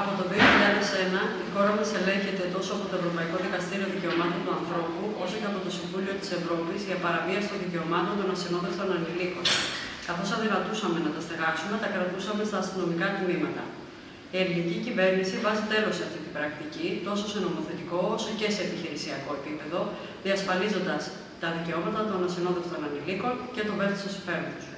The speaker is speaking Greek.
Από το 2001 η χώρα μας ελέγχεται τόσο από το Ευρωπαϊκό Δικαστήριο Δικαιωμάτων του Ανθρώπου, όσο και από το Συμβούλιο της Ευρώπης για παραβίαση των δικαιωμάτων των ασυνόδευτων ανηλίκων. Καθώς αδυνατούσαμε να τα στεγάσουμε, τα κρατούσαμε στα αστυνομικά τμήματα. Η ελληνική κυβέρνηση βάζει τέλος σε αυτή την πρακτική, τόσο σε νομοθετικό όσο και σε επιχειρησιακό επίπεδο, διασφαλίζοντας τα δικαιώματα των ασυνόδευτων ανηλίκων και το βέλτιστο συμφέρον τους.